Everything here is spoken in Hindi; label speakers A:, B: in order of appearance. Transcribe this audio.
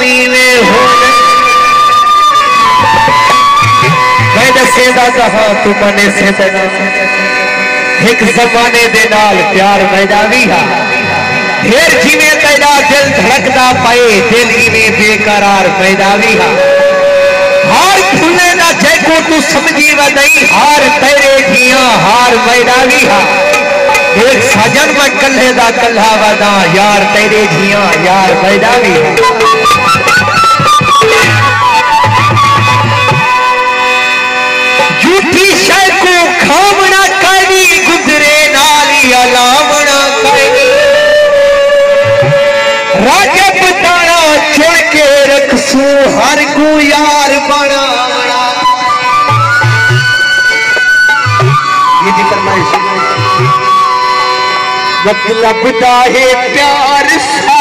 A: मीवे हो मैं दसेदा कहा तू मने से एक जमाने दे नाल प्यार मैदा भी हा। फिर जिमें तेरा दिल धड़कदा पाए, दिल इवें बेकरार पैदा भी हा। हार खुले ना जैको, तू समझी व नहीं, हार तेरे जिया हार मैदा भी हा। एक सजन में कल्हे दा कल्हा वदा, यार तेरे जिया, यार पैदा भी हा। झूठी शय को खावना करी गुजरे नाली अलावना करी राजा बताना छोड़ के रखसू, हर को यार बना लगता है प्यार देखा